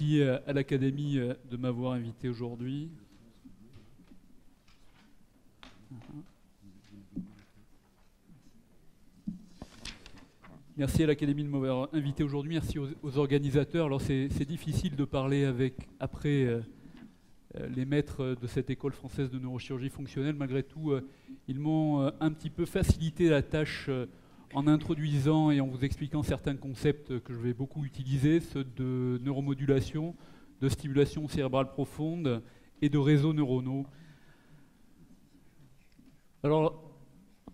Merci à l'Académie de m'avoir invité aujourd'hui. Merci à l'Académie de m'avoir invité aujourd'hui. Merci aux, organisateurs. Alors c'est difficile de parler avec après euh, euh, les maîtres de cette école française de neurochirurgie fonctionnelle. Malgré tout, euh, ils m'ont un petit peu facilité la tâche en introduisant et en vous expliquant certains concepts que je vais beaucoup utiliser, ceux de neuromodulation, de stimulation cérébrale profonde et de réseaux neuronaux. Alors,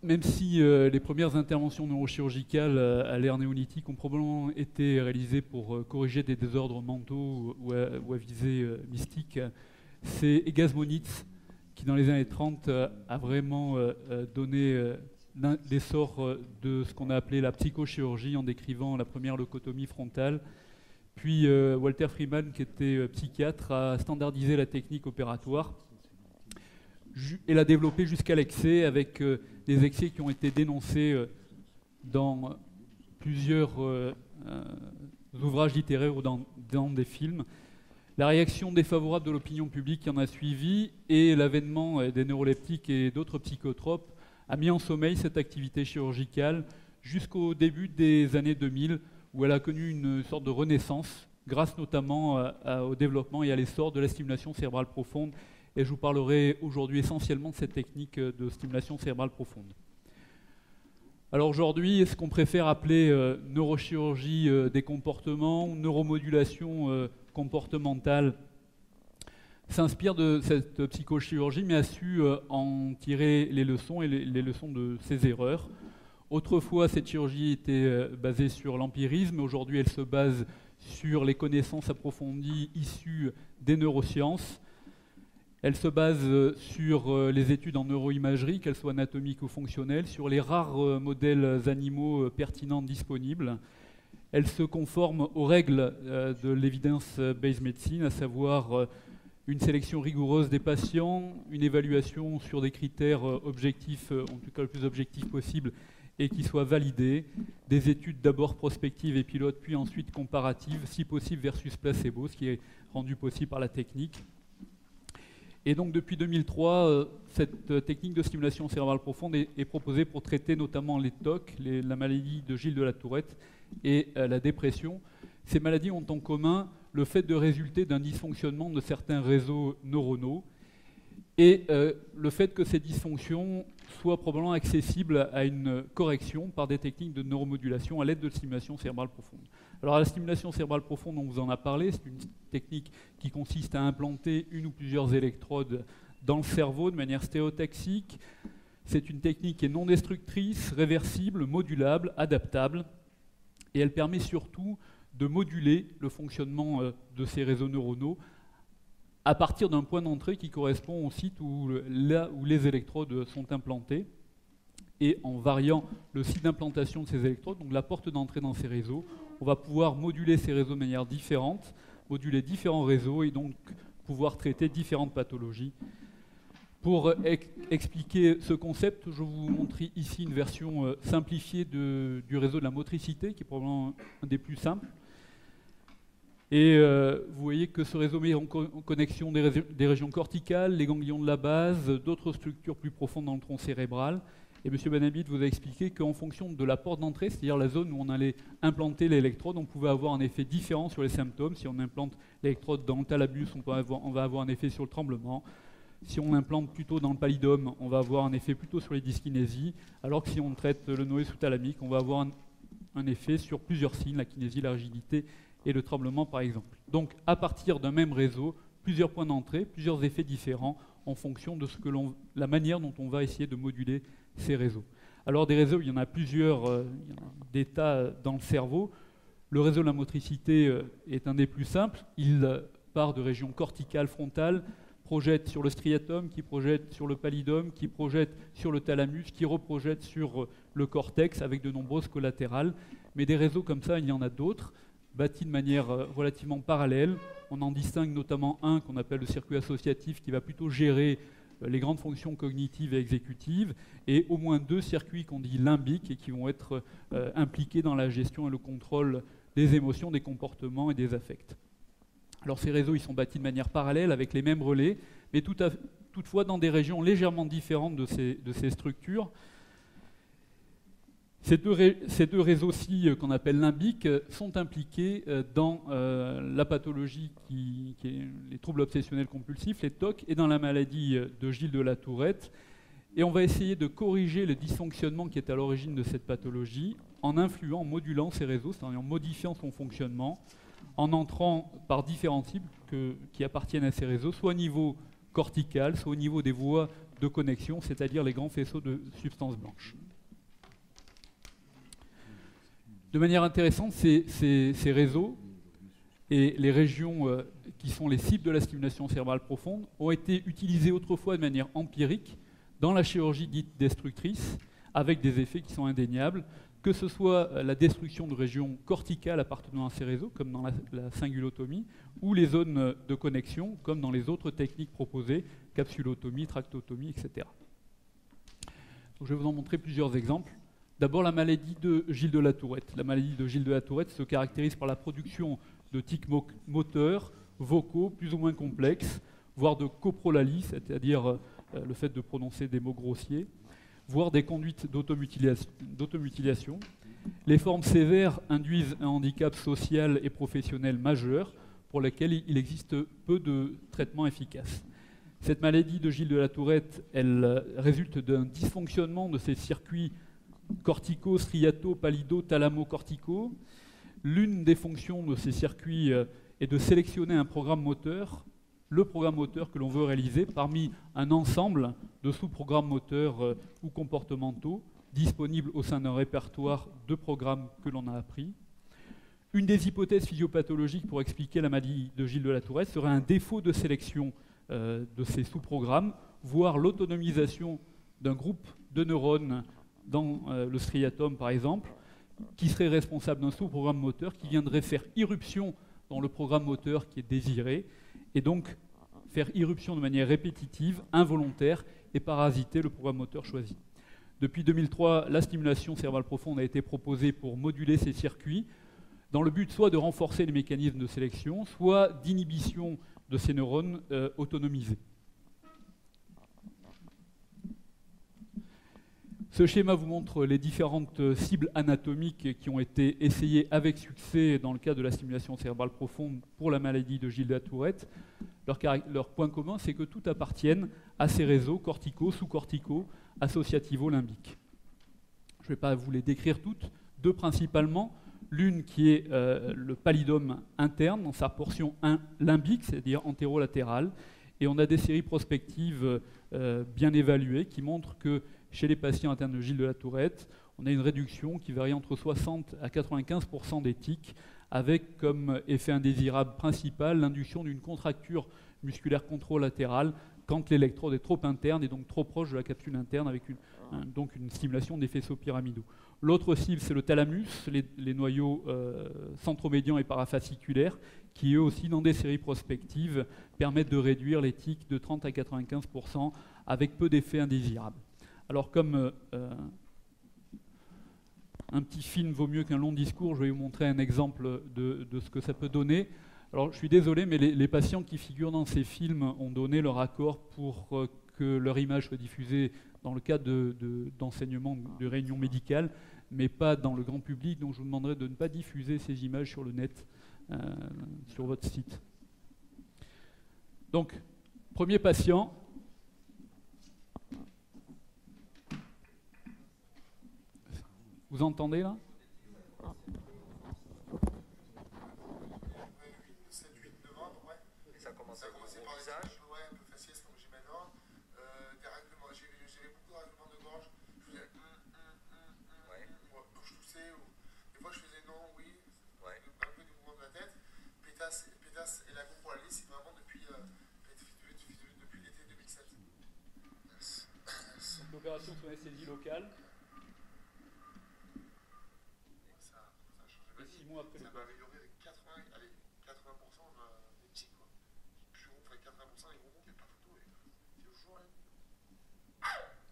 même si euh, les premières interventions neurochirurgicales euh, à l'ère néolithique ont probablement été réalisées pour euh, corriger des désordres mentaux ou à, visée mystique, c'est Egasmonitz qui, dans les années 30, a vraiment donné l'essor de ce qu'on a appelé la psychochirurgie en décrivant la première leucotomie frontale. Puis Walter Freeman, qui était psychiatre, a standardisé la technique opératoire et l'a développée jusqu'à l'excès avec des excès qui ont été dénoncés euh, dans plusieurs euh, euh, ouvrages littéraires ou dans, des films. La réaction défavorable de l'opinion publique qui en a suivi et l'avènement des neuroleptiques et d'autres psychotropes a mis en sommeil cette activité chirurgicale jusqu'au début des années 2000 où elle a connu une sorte de renaissance grâce notamment au développement et à l'essor de la stimulation cérébrale profonde et je vous parlerai aujourd'hui essentiellement de cette technique de stimulation cérébrale profonde. Alors aujourd'hui, ce qu'on préfère appeler euh, neurochirurgie euh, des comportements, neuromodulation euh, comportementale, s'inspire de cette psychochirurgie, mais a su en tirer les leçons et les, leçons de ses erreurs. Autrefois, cette chirurgie était basée sur l'empirisme, aujourd'hui elle se base sur les connaissances approfondies issues des neurosciences. Elle se base euh, sur euh, les études en neuroimagerie, qu'elles soient anatomiques ou fonctionnelles, sur les rares euh, modèles animaux pertinents disponibles. Elle se conforme aux règles de l'evidence-based medicine, à savoir une sélection rigoureuse des patients, une évaluation sur des critères objectifs, en tout cas le plus objectif possible, et qui soient validés, des études d'abord prospectives et pilotes, puis ensuite comparatives, si possible versus placebo, ce qui est rendu possible par la technique. Et donc depuis 2003, euh, cette euh, technique de stimulation cérébrale profonde est, proposée pour traiter notamment les TOC, la maladie de Gilles de la Tourette et euh, la dépression. Ces maladies ont en commun le fait de résulter d'un dysfonctionnement de certains réseaux neuronaux et le fait que ces dysfonctions soient probablement accessibles à une correction par des techniques de neuromodulation à l'aide de stimulation cérébrale profonde. Alors la stimulation cérébrale profonde, on vous en a parlé, c'est une technique qui consiste à implanter une ou plusieurs électrodes dans le cerveau de manière stéréotaxique. C'est une technique qui est non destructrice, réversible, modulable, adaptable, et elle permet surtout de moduler le fonctionnement euh, de ces réseaux neuronaux à partir d'un point d'entrée qui correspond au site où, les électrodes sont implantées et en variant le site d'implantation de ces électrodes, donc la porte d'entrée dans ces réseaux, on va pouvoir moduler ces réseaux de manière différente, moduler différents réseaux et donc pouvoir traiter différentes pathologies. Pour expliquer ce concept, je vous montre ici une version euh, simplifiée du réseau de la motricité, qui est probablement un des plus simples. Et euh, vous voyez que ce réseau met en, connexion des, régions corticales, les ganglions de la base, d'autres structures plus profondes dans le tronc cérébral, et M. Benabit vous a expliqué qu'en fonction de la porte d'entrée, c'est-à-dire la zone où on allait implanter l'électrode, on pouvait avoir un effet différent sur les symptômes. Si on implante l'électrode dans le thalamus, on, va avoir un effet sur le tremblement. Si on implante plutôt dans le pallidum, on va avoir un effet plutôt sur les dyskinésies, alors que si on traite le noé sous-thalamique, on va avoir un, un, effet sur plusieurs signes, la kinésie, la rigidité et le tremblement par exemple. Donc à partir d'un même réseau, plusieurs points d'entrée, plusieurs effets différents en fonction de la manière dont on va essayer de moduler ces réseaux. Alors des réseaux, il y en a plusieurs euh, d'états dans le cerveau. Le réseau de la motricité euh, est un des plus simples. Il euh, part de régions corticales, frontales, projette sur le striatum, qui projette sur le pallidum, qui projette sur le thalamus, qui reprojette sur le cortex avec de nombreuses collatérales. Mais des réseaux comme ça, il y en a d'autres, bâtis de manière relativement parallèle. On en distingue notamment un qu'on appelle le circuit associatif qui va plutôt gérer euh, les grandes fonctions cognitives et exécutives, et au moins deux circuits qu'on dit limbiques et qui vont être euh, impliqués dans la gestion et le contrôle des émotions, des comportements et des affects. Alors ces réseaux, ils sont bâtis de manière parallèle avec les mêmes relais, mais toutefois dans des régions légèrement différentes de ces, structures. Ces deux, réseaux-ci, euh, qu'on appelle limbiques, euh, sont impliqués euh, dans la pathologie qui, est les troubles obsessionnels compulsifs, les TOC, et dans la maladie de Gilles de la Tourette. Et on va essayer de corriger le dysfonctionnement qui est à l'origine de cette pathologie en influant, en modulant ces réseaux, c'est-à-dire en modifiant son fonctionnement, en entrant par différents types qui appartiennent à ces réseaux, soit au niveau cortical, soit au niveau des voies de connexion, c'est-à-dire les grands faisceaux de substances blanches. De manière intéressante, ces, réseaux et les régions euh, qui sont les cibles de la stimulation cérébrale profonde ont été utilisés autrefois de manière empirique dans la chirurgie dite destructrice, avec des effets qui sont indéniables, que ce soit euh, la destruction de régions corticales appartenant à ces réseaux, comme dans la, singulotomie, ou les zones de connexion, comme dans les autres techniques proposées, capsulotomie, tractotomie, etc. je vais vous en montrer plusieurs exemples. D'abord, la maladie de Gilles de la Tourette. La maladie de Gilles de la Tourette se caractérise par la production de tics moteurs, vocaux, plus ou moins complexes, voire de coprolalie, c'est-à-dire euh, le fait de prononcer des mots grossiers, voire des conduites d'automutilation. Les formes sévères induisent un handicap social et professionnel majeur pour lequel il existe peu de traitements efficaces. Cette maladie de Gilles de la Tourette, elle résulte d'un dysfonctionnement de ces circuits corticaux, striato, palido, thalamo-corticaux. L'une des fonctions de ces circuits euh, est de sélectionner un programme moteur le programme moteur que l'on veut réaliser parmi un ensemble de sous-programmes moteurs euh, ou comportementaux disponibles au sein d'un répertoire de programmes que l'on a appris. Une des hypothèses physiopathologiques pour expliquer la maladie de Gilles de la Tourette serait un défaut de sélection euh, de ces sous-programmes, voire l'autonomisation d'un groupe de neurones dans euh, le striatum par exemple, qui serait responsable d'un sous-programme moteur qui viendrait faire irruption dans le programme moteur qui est désiré et donc faire irruption de manière répétitive, involontaire, et parasiter le programme moteur choisi. Depuis 2003, la stimulation cérébrale profonde a été proposée pour moduler ces circuits, dans le but soit de renforcer les mécanismes de sélection, soit d'inhibition de ces neurones euh, autonomisés. Ce schéma vous montre les différentes cibles anatomiques qui ont été essayées avec succès dans le cadre de la stimulation cérébrale profonde pour la maladie de Gilles de Tourette. Leur, point commun, c'est que tout appartiennent à ces réseaux corticaux, sous-corticaux, associativo-limbiques. Je ne vais pas vous les décrire toutes, deux principalement. L'une qui est euh, le pallidum interne dans sa portion limbique, c'est-à-dire antérolatérale. Et on a des séries prospectives euh, bien évaluées qui montrent que chez les patients atteints de Gilles de la Tourette, on a une réduction qui varie entre 60 à 95% des tics, avec comme effet indésirable principal l'induction d'une contracture musculaire contralatérale quand l'électrode est trop interne et donc trop proche de la capsule interne, avec donc une stimulation des faisceaux pyramidaux. L'autre cible, c'est le thalamus, les, noyaux euh, centromédians et parafasciculaires, qui eux aussi, dans des séries prospectives, permettent de réduire les tics de 30 à 95% avec peu d'effets indésirables. Alors comme euh, euh, un petit film vaut mieux qu'un long discours, je vais vous montrer un exemple de, ce que ça peut donner. Alors je suis désolé, mais les, patients qui figurent dans ces films ont donné leur accord pour que leur image soit diffusée dans le cadre d'enseignement de, de, réunion médicale, mais pas dans le grand public. Donc je vous demanderai de ne pas diffuser ces images sur le net, sur votre site. Donc, premier patient, Vous entendez là Ça a commencé par le visage Ouais, un peu faciès comme j'ai maintenant. Euh, des règlements, j'avais beaucoup de règlements de gorge. Je faisais hum, hum, hum, ouais. quand je toussais, ou des fois je faisais non, oui, ouais. un peu du mouvement de la tête. Pétasse, pétasse et la goutte pour la liste, c'est vraiment depuis, euh, depuis l'été 2007. L'opération sur anesthésie locale. après ça va améliorer avec 80, allez, 80% des tics. Quoi. Plus haut, enfin 80% des gros groupes, il n'y a pas photo. C'est toujours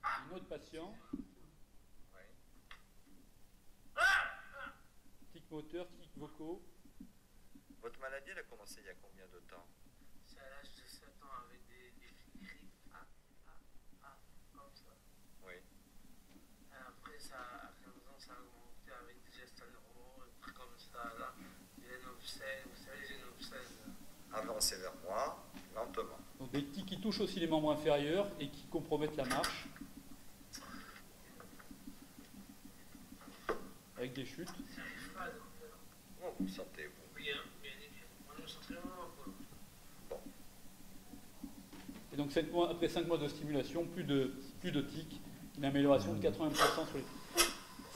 Un autre patient. Ouais. Tic moteur, tic vocaux. Votre maladie, elle a commencé il y a combien de temps? C'est à l'âge de 7 ans avec des, des grippes. Ah, ah, ah, comme ça. Oui. Et après, ça, à 15 ans, ça a augmenté avec des gestes à neuro, des trucs comme ça. Là. Les obsèques, vous savez, les obsèques. Avancez vers moi, lentement. Donc des tics qui touchent aussi les membres inférieurs et qui compromettent la marche. Avec des chutes. J'arrive pas à découvrir. Comment vous sentez-vous? Bien, bien, bien. On nous sent vraiment cool. Et donc mois- après 5 mois de stimulation, plus de, plus de tics, une amélioration de 80% sur les tics.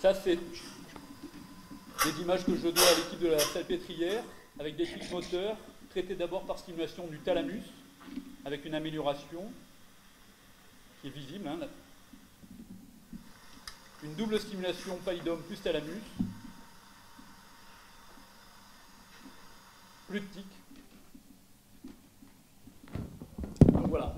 Ça, c'est des images que je dois à l'équipe de la salpêtrière, avec des tics moteurs, traités d'abord par stimulation du thalamus, avec une amélioration qui est visible. hein. Une double stimulation pallidum plus thalamus. Plus de tics. Donc voilà.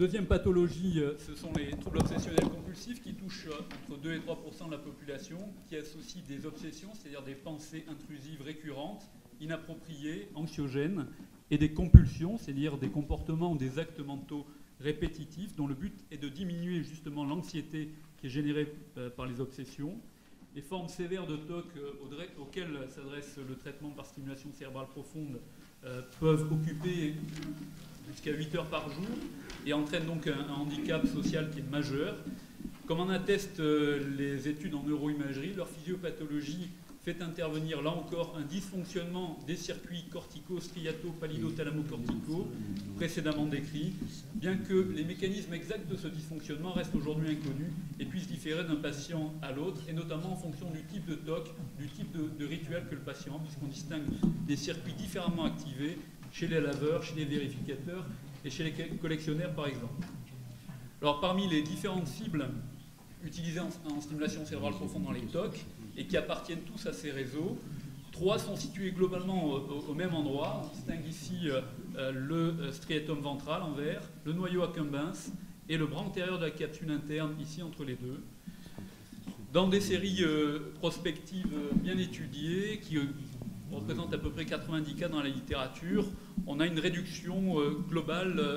Deuxième pathologie, euh, ce sont les troubles obsessionnels compulsifs qui touchent euh, entre 2 et 3% de la population, qui associent des obsessions, c'est-à-dire des pensées intrusives récurrentes, inappropriées, anxiogènes, et des compulsions, c'est-à-dire des comportements ou des actes mentaux répétitifs, dont le but est de diminuer justement l'anxiété qui est générée euh, par les obsessions. Les formes sévères de TOC auxquelles s'adresse le traitement par stimulation cérébrale profonde peuvent occuper jusqu'à 8 heures par jour et entraînent donc un, handicap social qui est majeur. Comme en attestent euh, les études en neuroimagerie, leur physiopathologie fait intervenir là encore un dysfonctionnement des circuits cortico, striato, palido-thalamo-corticaux précédemment décrits, bien que les mécanismes exacts de ce dysfonctionnement restent aujourd'hui inconnus et puissent différer d'un patient à l'autre, et notamment en fonction du type de TOC, du type de, de rituel que le patient, puisqu'on distingue des circuits différemment activés chez les laveurs, chez les vérificateurs et chez les collectionneurs par exemple. Alors parmi les différentes cibles utilisées en, stimulation cérébrale profonde dans les TOC et qui appartiennent tous à ces réseaux, trois sont situés globalement au, même endroit. On distingue ici euh, euh, le euh, striatum ventral en vert, le noyau accumbens et le bras antérieur de la capsule interne ici entre les deux. Dans des séries prospectives bien étudiées qui euh, représentent à peu près 90 cas dans la littérature, on a une réduction euh, globale euh,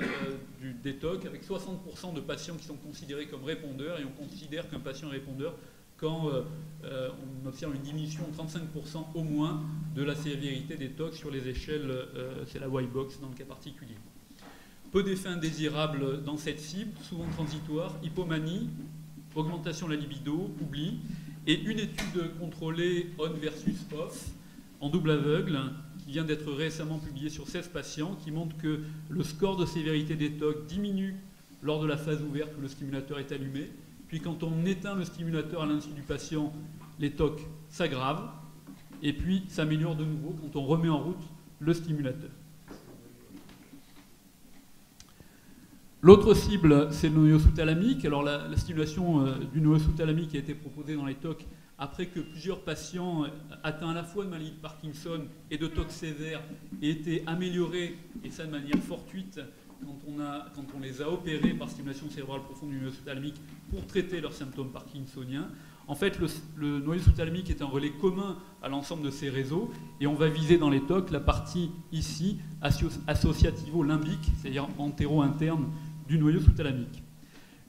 du des TOC avec 60% de patients qui sont considérés comme répondeurs et on considère qu'un patient est répondeur quand euh, euh, on observe une diminution de 35% au moins de la sévérité des TOC sur les échelles, euh, c'est la Y-box dans le cas particulier. Peu d'effets indésirables dans cette cible, souvent transitoires, hypomanie, augmentation de la libido, oubli, et une étude contrôlée on versus off en double aveugle qui vient d'être récemment publiée sur 16 patients qui montre que le score de sévérité des TOC diminue lors de la phase ouverte où le stimulateur est allumé, puis quand on éteint le stimulateur à l'insu du patient, les TOC s'aggravent, et puis s'améliorent de nouveau quand on remet en route le stimulateur. L'autre cible, c'est le noyau sous-thalamique. Alors la, la stimulation euh, du noyau sous-thalamique a été proposée dans les TOC après que plusieurs patients euh, atteints à la fois de maladie de Parkinson et de TOC sévères aient été améliorés, et ça de manière fortuite, quand on, les a opérés par stimulation cérébrale profonde du noyau sous-thalamique pour traiter leurs symptômes parkinsoniens. En fait, le, noyau sous-thalamique est un relais commun à l'ensemble de ces réseaux, et on va viser dans les TOC la partie ici associ- associativo-limbique, c'est-à-dire antéro-interne du noyau sous-thalamique.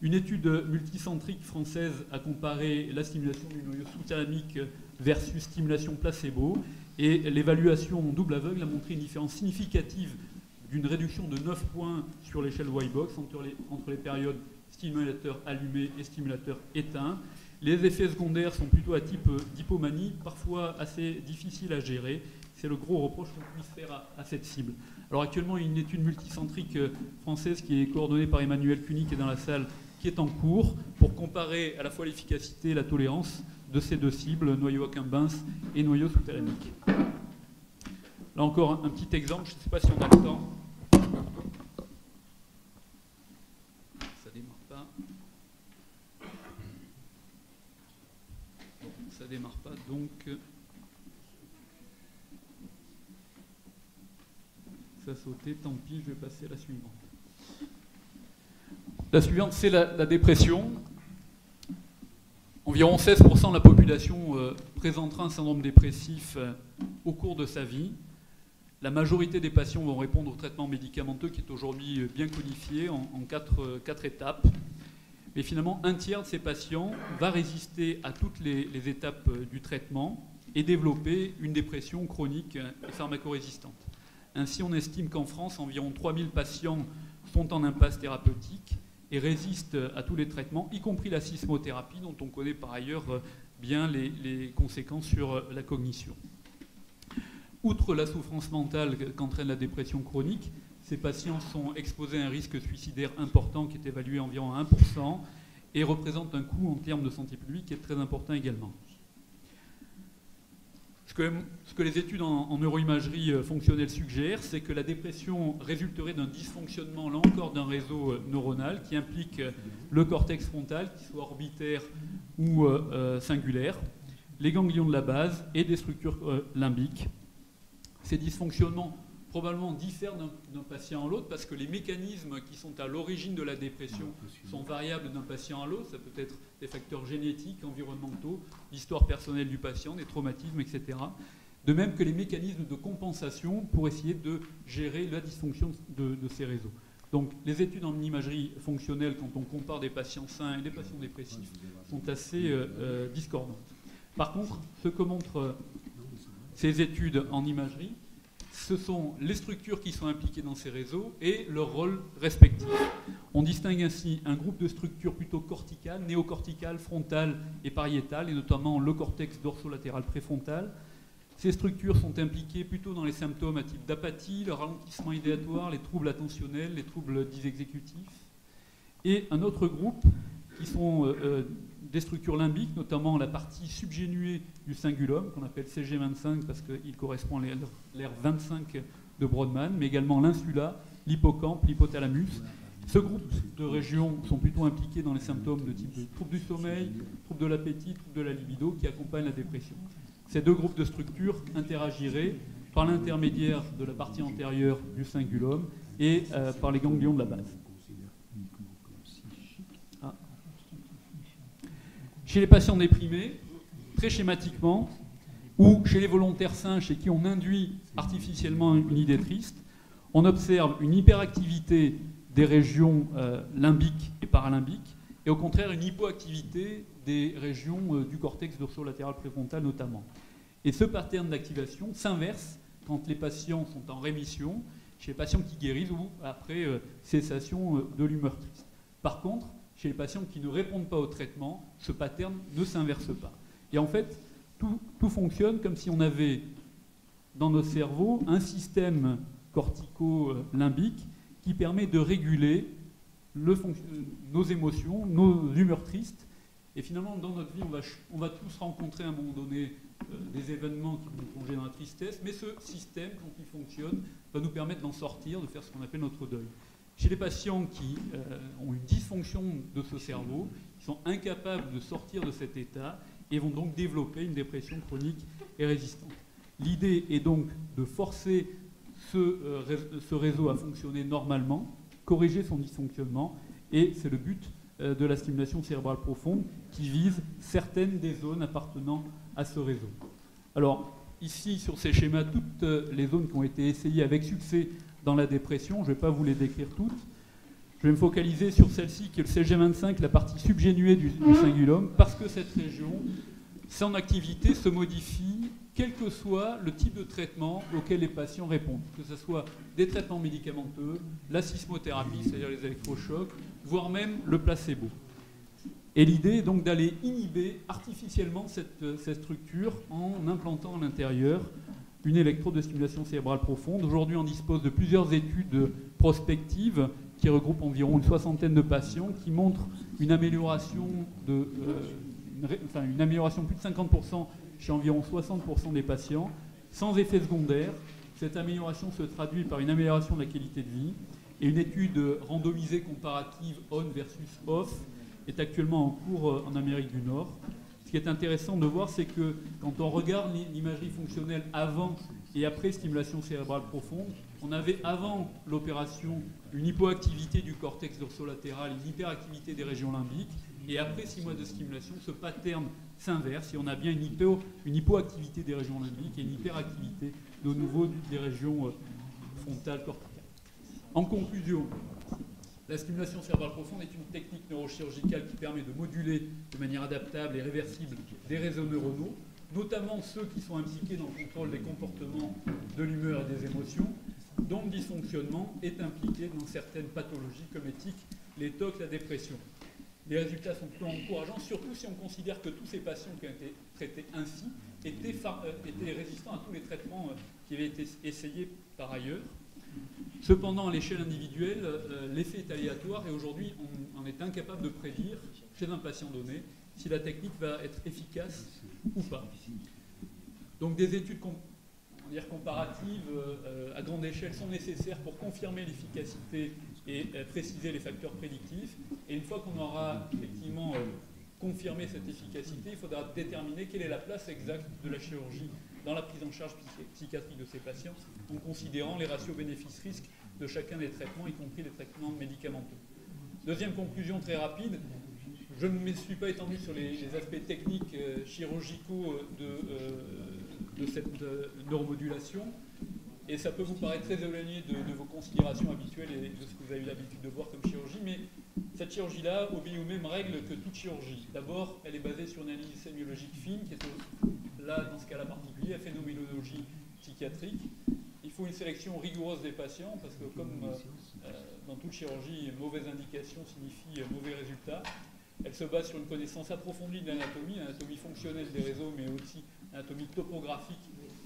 Une étude multicentrique française a comparé la stimulation du noyau sous-thalamique versus stimulation placebo et l'évaluation en double aveugle a montré une différence significative d'une réduction de 9 points sur l'échelle Y-box entre les, périodes stimulateur allumé et stimulateur éteint. Les effets secondaires sont plutôt à type d'hypomanie, parfois assez difficiles à gérer. C'est le gros reproche qu'on puisse faire à, à cette cible. Alors actuellement, il y a une étude multicentrique euh, française qui est coordonnée par Emmanuel Cuny qui est dans la salle, est en cours pour comparer à la fois l'efficacité et la tolérance de ces deux cibles, noyau accumbens et noyau sous-thalamique. Là encore, un petit exemple, je ne sais pas si on a le temps. Ça démarre pas. Bon, ça démarre pas, donc... Ça a sauté, tant pis, je vais passer à la suivante. La suivante, c'est la, dépression. On Environ 16% de la population euh, présentera un syndrome dépressif euh, au cours de sa vie. La majorité des patients vont répondre au traitement médicamenteux qui est aujourd'hui euh, bien codifié en, quatre, étapes. Mais finalement, un tiers de ces patients va résister à toutes les, les étapes du traitement et développer une dépression chronique et pharmacorésistante. Ainsi, on estime qu'en France, environ 3000 patients sont en impasse thérapeutique et résistent à tous les traitements, y compris la sismothérapie, dont on connaît par ailleurs bien les, conséquences sur la cognition. Outre la souffrance mentale qu'entraîne la dépression chronique, ces patients sont exposés à un risque suicidaire important qui est évalué environ à 1% et représente un coût en termes de santé publique qui est très important également. Ce que, les études en, neuroimagerie euh, fonctionnelle suggèrent, c'est que la dépression résulterait d'un dysfonctionnement, là encore, d'un réseau euh, neuronal qui implique euh, le cortex frontal, qu'il soit orbitaire ou singulaire, les ganglions de la base et des structures limbiques. Ces dysfonctionnements probablement diffèrent d'un patient à l'autre parce que les mécanismes qui sont à l'origine de la dépression sont variables d'un patient à l'autre. Ça peut être des facteurs génétiques, environnementaux, l'histoire personnelle du patient, des traumatismes, etc. De même que les mécanismes de compensation pour essayer de gérer la dysfonction de, ces réseaux. Donc les études en imagerie fonctionnelle, quand on compare des patients sains et des patients dépressifs, sont assez euh, euh, discordantes. Par contre, ce que montrent euh, ces études en imagerie, ce sont les structures qui sont impliquées dans ces réseaux et leur rôle respectif. On distingue ainsi un groupe de structures plutôt corticales, néocorticales, frontales et pariétales, et notamment le cortex dorsolatéral préfrontal. Ces structures sont impliquées plutôt dans les symptômes à type d'apathie, le ralentissement idéatoire, les troubles attentionnels, les troubles dits exécutifs. Et un autre groupe qui sont euh, euh, des structures limbiques, notamment la partie subgénuée du cingulum, qu'on appelle CG25 parce qu'il correspond à l'air 25 de Brodmann, mais également l'insula, l'hippocampe, l'hypothalamus. Ce groupe de régions sont plutôt impliqués dans les symptômes de type de troubles du sommeil, troubles de l'appétit, troubles de la libido qui accompagnent la dépression. Ces deux groupes de structures interagiraient par l'intermédiaire de la partie antérieure du cingulum et euh, par les ganglions de la base. Chez les patients déprimés, très schématiquement, ou chez les volontaires sains chez qui on induit artificiellement une idée triste, on observe une hyperactivité des régions euh, limbiques et paralimbiques, et au contraire une hypoactivité des régions euh, du cortex dorsolatéral préfrontal notamment. Et ce pattern d'activation s'inverse quand les patients sont en rémission, chez les patients qui guérissent ou après euh, cessation de l'humeur triste. Par contre, chez les patients qui ne répondent pas au traitement, ce pattern ne s'inverse pas. Et en fait, tout, fonctionne comme si on avait dans nos cerveaux un système cortico-limbique qui permet de réguler nos émotions, nos humeurs tristes. Et finalement, dans notre vie, on va, tous rencontrer à un moment donné euh, des événements qui vont nous plonger dans la tristesse, mais ce système, quand il fonctionne, va nous permettre d'en sortir, de faire ce qu'on appelle notre deuil. Chez les patients qui euh, ont une dysfonction de ce cerveau, ils sont incapables de sortir de cet état et vont donc développer une dépression chronique et résistante. L'idée est donc de forcer ce, euh, réseau à fonctionner normalement, corriger son dysfonctionnement, et c'est le but euh, de la stimulation cérébrale profonde qui vise certaines des zones appartenant à ce réseau. Alors, ici, sur ces schémas, toutes les zones qui ont été essayées avec succès dans la dépression. Je ne vais pas vous les décrire toutes. Je vais me focaliser sur celle-ci, qui est le CG25, la partie subgénuée du, cingulum, parce que cette région, son activité se modifie quel que soit le type de traitement auquel les patients répondent, que ce soit des traitements médicamenteux, la sismothérapie, c'est-à-dire les électrochocs, voire même le placebo. Et l'idée est donc d'aller inhiber artificiellement cette, cette, structure en implantant à l'intérieur une électrode de stimulation cérébrale profonde. Aujourd'hui, on dispose de plusieurs études prospectives qui regroupent environ une soixantaine de patients qui montrent une amélioration de, euh, enfin, une amélioration plus de 50% chez environ 60% des patients, sans effet secondaire. Cette amélioration se traduit par une amélioration de la qualité de vie. Et une étude randomisée comparative on versus off est actuellement en cours euh, en Amérique du Nord qui est intéressant de voir, c'est que quand on regarde l'imagerie fonctionnelle avant et après stimulation cérébrale profonde, on avait avant l'opération une hypoactivité du cortex dorsolatéral, une hyperactivité des régions limbiques, Et après six mois de stimulation, ce pattern s'inverse et on a bien une, hypo, une hypoactivité des régions limbiques et une hyperactivité de nouveau des régions euh, frontales corticales. En conclusion, la stimulation cérébrale profonde est une technique neurochirurgicale qui permet de moduler de manière adaptable et réversible des réseaux neuronaux, notamment ceux qui sont impliqués dans le contrôle des comportements de l'humeur et des émotions, dont le dysfonctionnement est impliqué dans certaines pathologies comme les TOC, la dépression. Les résultats sont plutôt encourageants, surtout si on considère que tous ces patients qui ont été traités ainsi étaient, euh, résistants à tous les traitements euh, qui avaient été essayés par ailleurs. Cependant, à l'échelle individuelle, euh, l'effet est aléatoire et aujourd'hui, on, est incapable de prédire chez un patient donné si la technique va être efficace ou pas. Donc des études comparatives à grande échelle sont nécessaires pour confirmer l'efficacité et euh, préciser les facteurs prédictifs. Et une fois qu'on aura effectivement euh, confirmé cette efficacité, il faudra déterminer quelle est la place exacte de la chirurgie dans la prise en charge psychiatrique de ces patients, en considérant les ratios bénéfices-risques de chacun des traitements, y compris les traitements médicamenteux. Deuxième conclusion très rapide, je ne me suis pas étendu sur les, aspects techniques euh, chirurgicaux de, de cette neuromodulation. Et ça peut vous paraître très éloigné de, vos considérations habituelles et de ce que vous avez l'habitude de voir comme chirurgie, mais cette chirurgie-là obéit aux mêmes règles que toute chirurgie. D'abord, elle est basée sur une analyse sémiologique fine, qui est là, dans ce cas-là particulier, la phénoménologie psychiatrique. Il faut une sélection rigoureuse des patients, parce que comme euh, dans toute chirurgie, mauvaise indication signifie mauvais résultat. Elle se base sur une connaissance approfondie de l'anatomie, l'anatomie fonctionnelle des réseaux, mais aussi l'anatomie topographique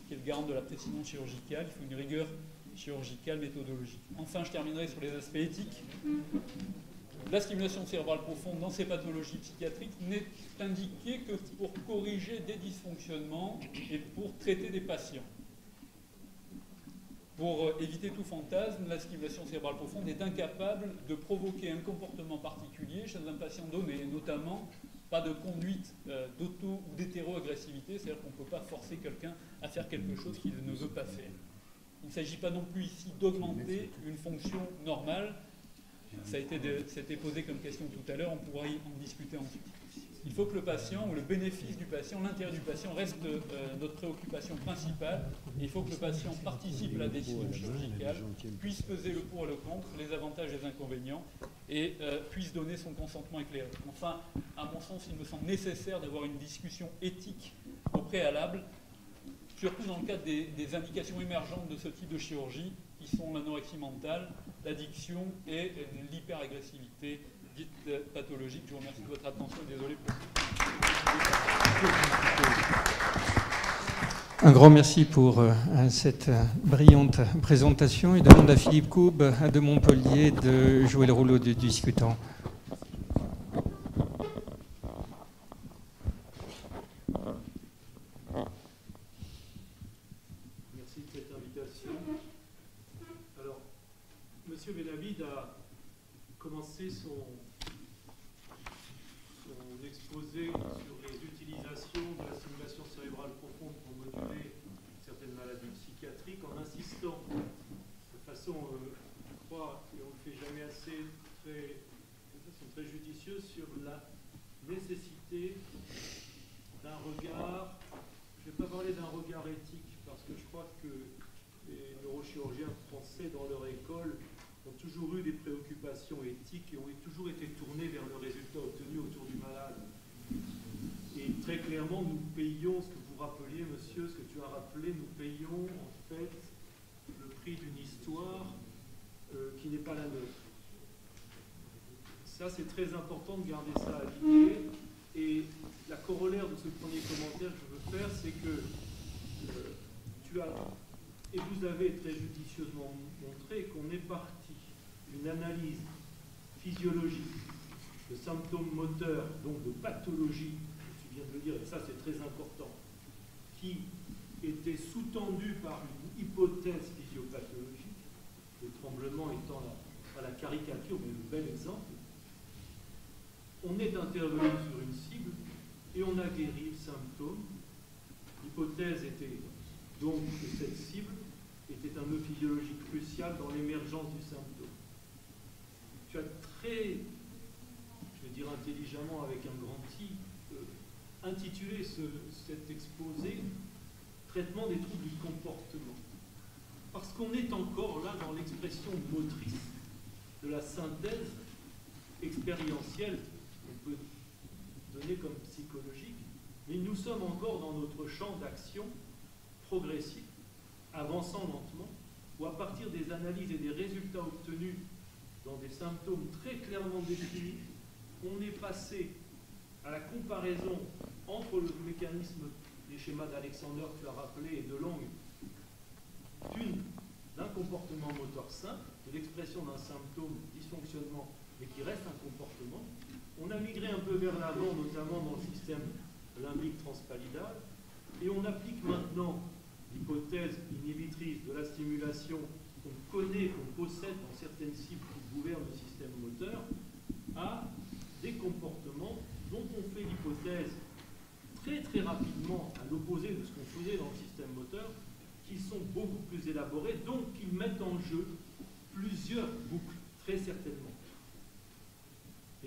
qui est le garant de la précision chirurgicale. Il faut une rigueur chirurgicale, méthodologique. Enfin, je terminerai sur les aspects éthiques. La stimulation cérébrale profonde dans ces pathologies psychiatriques n'est indiquée que pour corriger des dysfonctionnements et pour traiter des patients. Pour euh, éviter tout fantasme, la stimulation cérébrale profonde est incapable de provoquer un comportement particulier chez un patient donné, notamment pas de conduite euh, d'auto ou d'hétéro-agressivité, c'est-à-dire qu'on ne peut pas forcer quelqu'un à faire quelque chose qu'il ne veut pas faire. Il ne s'agit pas non plus ici d'augmenter une fonction normale. Ça a été, posé comme question tout à l'heure, on pourra en discuter ensuite. Il faut que le patient ou le bénéfice du patient, l'intérêt du patient reste euh, notre préoccupation principale. il faut que le patient participe à la décision chirurgicale, puisse peser le pour et le contre, les avantages et les inconvénients, et euh, puisse donner son consentement éclairé. Enfin, à mon sens, il me semble nécessaire d'avoir une discussion éthique au préalable, surtout dans le cadre des indications émergentes de ce type de chirurgie, qui sont l'anorexie mentale, l'addiction et l'hyperagressivité pathologique. Je vous remercie de votre attention désolé pour... Un grand merci pour euh, cette euh, brillante présentation et demande à Philippe Coube de Montpellier de jouer le rôle du discutant. Très important de garder ça à l'idée. Et la corollaire de ce premier commentaire que je veux faire, c'est que euh, tu as, et vous avez très judicieusement montré qu'on est parti d'une analyse physiologique de symptômes moteurs, donc de pathologie, tu viens de le dire, et ça c'est très important, qui était sous-tendu par une hypothèse physiopathologique, le tremblement étant la, pas la caricature, mais le bel exemple, on est intervenu sur une cible et on a guéri le symptôme. L'hypothèse était donc que cette cible était un nœud physiologique crucial dans l'émergence du symptôme. Tu as très, je vais dire intelligemment avec un grand I, euh, intituler cet exposé Traitement des troubles du comportement. Parce qu'on est encore là dans l'expression motrice de la synthèse expérientielle qu'on peut donner comme psychologique, mais nous sommes encore dans notre champ d'action progressif, avançant lentement, où à partir des analyses et des résultats obtenus dans des symptômes très clairement définis, on est passé à la comparaison entre le mécanisme des schémas d'Alexander que tu as rappelé et de Long, d'un comportement moteur simple, de l'expression d'un symptôme, dysfonctionnement, mais qui reste un comportement. On a migré un peu vers l'avant, notamment dans le système limbique transpalidal, et on applique maintenant l'hypothèse inhibitrice de la stimulation qu'on connaît, qu'on possède dans certaines cibles qui gouvernent le système moteur, à des comportements dont on fait l'hypothèse très très rapidement à l'opposé de ce qu'on faisait dans le système moteur, qui sont beaucoup plus élaborés, donc qui mettent en jeu plusieurs boucles, très certainement.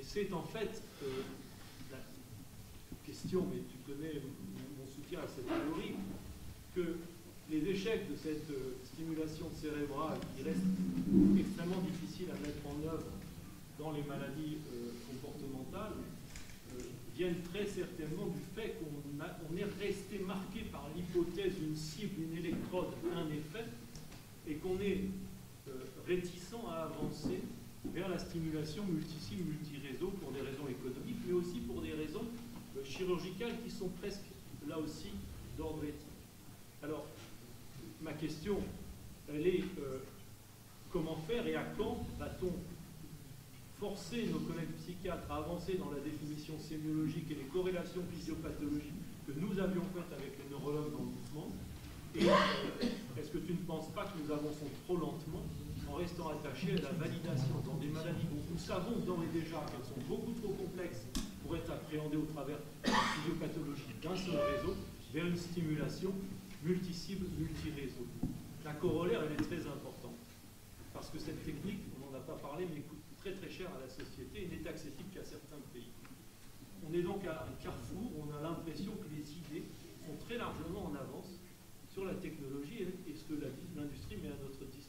Et c'est en fait euh, la question, mais tu connais mon soutien à cette théorie, que les échecs de cette euh, stimulation cérébrale qui reste extrêmement difficile à mettre en œuvre dans les maladies euh, comportementales viennent très certainement du fait qu'on est resté marqué par l'hypothèse d'une cible, une électrode, un effet, et qu'on est réticent à avancer vers la stimulation multicible, multiréseau pour des raisons économiques, mais aussi pour des raisons euh, chirurgicales qui sont presque là aussi d'ordre éthique. Alors, ma question, elle est euh, comment faire et à quand va-t-on forcer nos collègues psychiatres à avancer dans la définition sémiologique et les corrélations physiopathologiques que nous avions faites avec les neurologues dans le mouvement? Et euh, est-ce que tu ne penses pas que nous avançons trop lentement en restant attachés à la validation dans des maladies dont nous savons d'ores et déjà qu'elles sont beaucoup trop complexes pour être appréhendées au travers de la physiopathologie d'un seul réseau, vers une stimulation multicible, multiréseau La corollaire, elle est très importante. Parce que cette technique, on n'en a pas parlé, mais écoute, très très cher à la société et n'est accessible qu'à certains pays. On est donc à un carrefour où on a l'impression que les idées sont très largement en avance sur la technologie et ce que l'industrie met à notre disposition.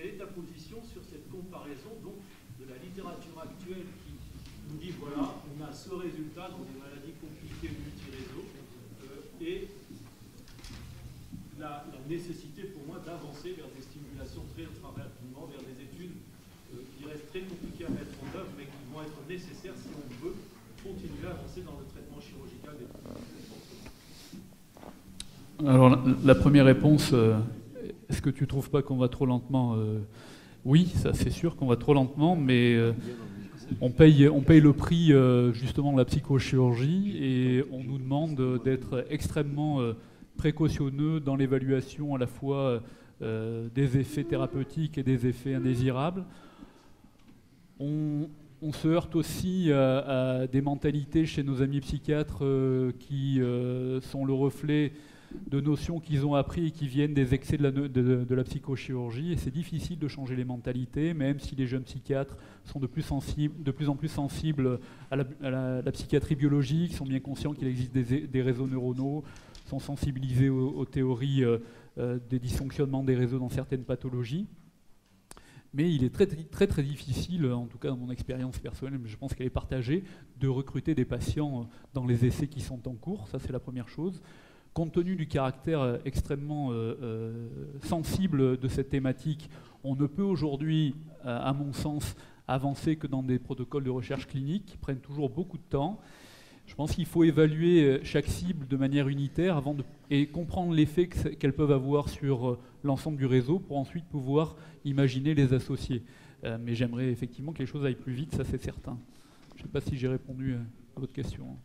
Quelle est ta position sur cette comparaison donc de la littérature actuelle qui nous dit voilà, on a ce résultat dans des maladies compliquées multiréseaux euh, et la, nécessité pour moi d'avancer vers des stimulations très, très rapidement, vers des études qui restent très compliqués à mettre en œuvre, mais qui vont être nécessaires si on veut continuer à avancer dans le traitement chirurgical des Alors, la, première réponse, euh, est-ce que tu trouves pas qu'on va trop lentement euh, Oui, ça c'est sûr qu'on va trop lentement, mais euh, on, paye, on paye le prix justement de la psychochirurgie et on nous demande d'être extrêmement précautionneux dans l'évaluation à la fois des effets thérapeutiques et des effets indésirables. On, se heurte aussi à, des mentalités chez nos amis psychiatres euh, qui euh, sont le reflet de notions qu'ils ont appris et qui viennent des excès de la, psychochirurgie. Et c'est difficile de changer les mentalités, même si les jeunes psychiatres sont de plus, en plus sensibles à la, psychiatrie biologique, sont bien conscients qu'il existe des, réseaux neuronaux, sont sensibilisés aux, théories euh, des dysfonctionnements des réseaux dans certaines pathologies. Mais il est très, très, très difficile, en tout cas dans mon expérience personnelle, mais je pense qu'elle est partagée, de recruter des patients dans les essais qui sont en cours. Ça, c'est la première chose. Compte tenu du caractère euh, extrêmement euh, euh, sensible de cette thématique, on ne peut aujourd'hui, à mon sens, avancer que dans des protocoles de recherche clinique qui prennent toujours beaucoup de temps. Je pense qu'il faut évaluer chaque cible de manière unitaire avant de, et comprendre l'effet qu'elles peuvent avoir sur l'ensemble du réseau pour ensuite pouvoir imaginer les associer. Mais j'aimerais effectivement que les choses aillent plus vite, ça c'est certain. Je ne sais pas si j'ai répondu à votre question.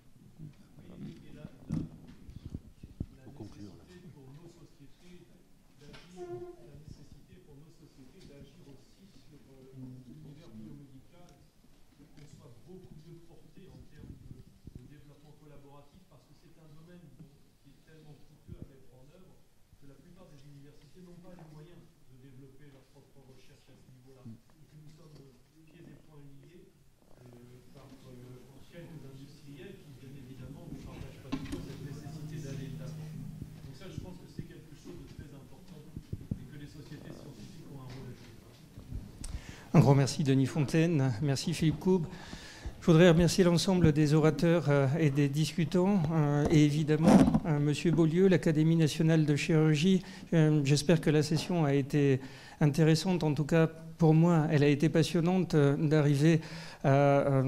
Merci Denis Fontaine, merci Philippe Coube. Je voudrais remercier l'ensemble des orateurs euh, et des discutants euh, et évidemment euh, Monsieur Beaulieu, l'Académie nationale de chirurgie. J'espère que la session a été intéressante, en tout cas pour moi, elle a été passionnante d'arriver à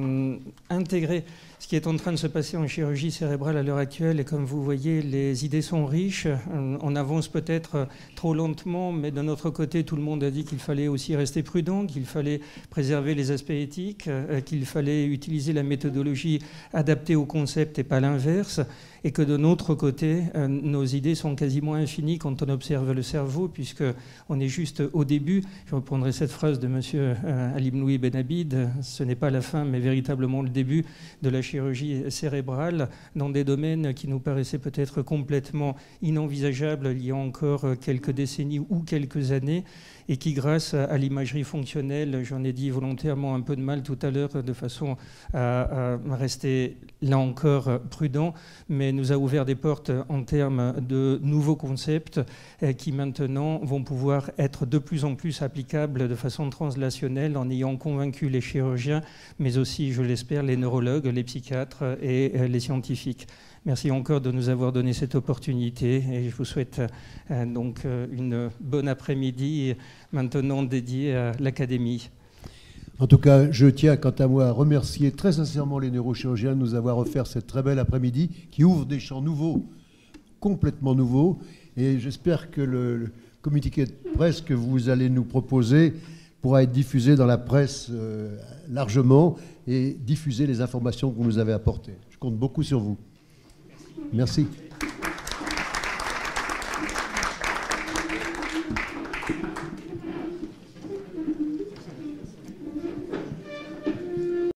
intégrer ce qui est en train de se passer en chirurgie cérébrale à l'heure actuelle. Et comme vous voyez, les idées sont riches. On avance peut-être trop lentement, mais de notre côté, tout le monde a dit qu'il fallait aussi rester prudent, qu'il fallait préserver les aspects éthiques, euh, qu'il fallait utiliser la méthodologie adaptée au concept et pas l'inverse et que de notre côté, euh, nos idées sont quasiment infinies quand on observe le cerveau, puisqu'on est juste au début. Je reprendrai cette phrase de M. Euh, Alim Louis Benabid, ce n'est pas la fin, mais véritablement le début de la chirurgie cérébrale dans des domaines qui nous paraissaient peut-être complètement inenvisageables il y a encore quelques décennies ou quelques années et qui, grâce à l'imagerie fonctionnelle, j'en ai dit volontairement un peu de mal tout à l'heure, de façon à, rester là encore prudent, mais nous a ouvert des portes en termes de nouveaux concepts euh, qui maintenant vont pouvoir être de plus en plus applicables de façon translationnelle en ayant convaincu les chirurgiens, mais aussi, je l'espère, les neurologues, les psychiatres et euh, les scientifiques. Merci encore de nous avoir donné cette opportunité et je vous souhaite euh, donc euh, une bonne après-midi maintenant dédiée à l'Académie. En tout cas, je tiens quant à moi à remercier très sincèrement les neurochirurgiens de nous avoir offert cette très belle après-midi qui ouvre des champs nouveaux, complètement nouveaux. Et j'espère que le, communiqué de presse que vous allez nous proposer pourra être diffusé dans la presse euh, largement et diffuser les informations que vous nous avez apportées. Je compte beaucoup sur vous. Merci.